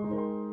Música